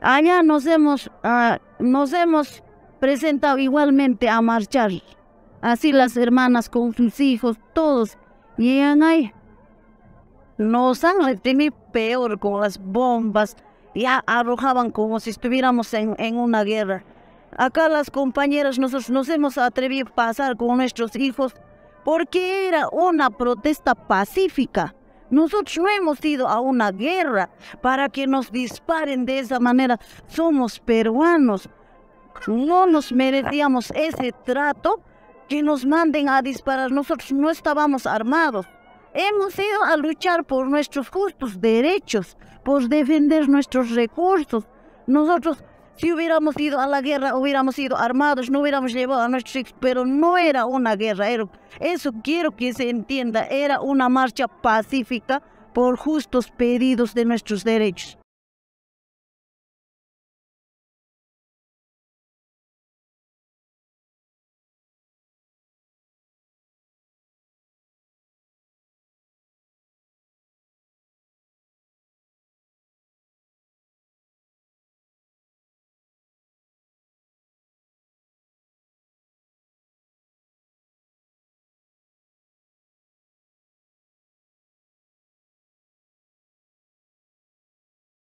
allá nos hemos, ah, nos hemos presentado igualmente a marchar. Así las hermanas con sus hijos, todos llegan ahí. Nos han retenido peor con las bombas, ya arrojaban como si estuviéramos en, en una guerra. Acá las compañeras nosotros nos hemos atrevido a pasar con nuestros hijos porque era una protesta pacífica. Nosotros no hemos ido a una guerra para que nos disparen de esa manera. Somos peruanos. No nos merecíamos ese trato que nos manden a disparar. Nosotros no estábamos armados. Hemos ido a luchar por nuestros justos derechos, por defender nuestros recursos. Nosotros, si hubiéramos ido a la guerra, hubiéramos ido armados, no hubiéramos llevado a nuestros hijos, pero no era una guerra. eso quiero que se entienda, era una marcha pacífica por justos pedidos de nuestros derechos.